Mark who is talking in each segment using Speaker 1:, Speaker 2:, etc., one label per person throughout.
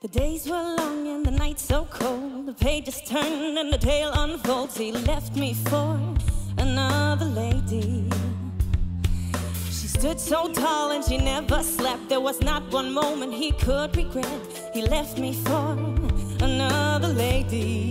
Speaker 1: The days were long and the nights so cold. The pages turned and the tale unfolds. He left me for another lady. She stood so tall and she never slept. There was not one moment he could regret. He left me for another lady.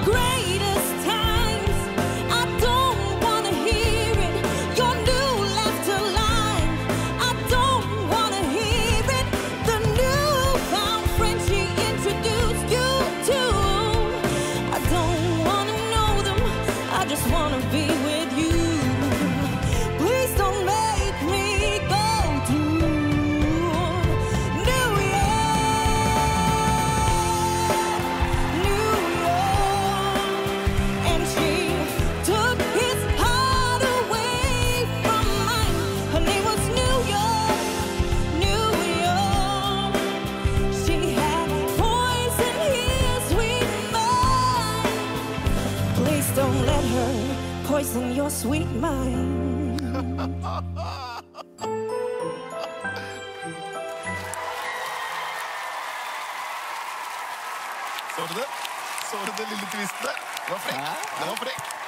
Speaker 1: Of poison your sweet mind.
Speaker 2: Så du det? Så du det lille twistet? Det var frekk. Det var frekk.